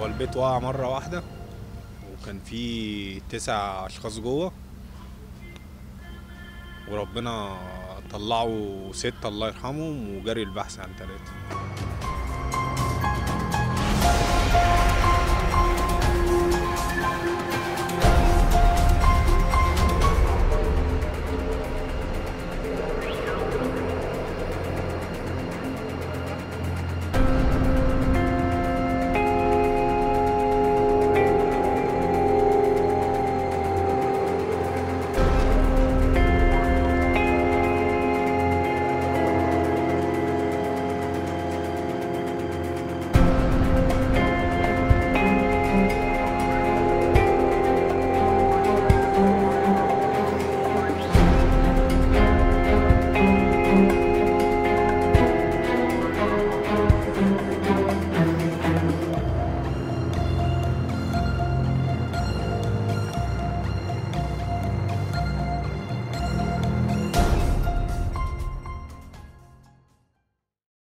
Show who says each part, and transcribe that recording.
Speaker 1: هو البيت وقع مرة واحدة وكان في تسع أشخاص جوه. وربنا طلعوا ستة الله يرحمهم وجري البحث عن ثلاثة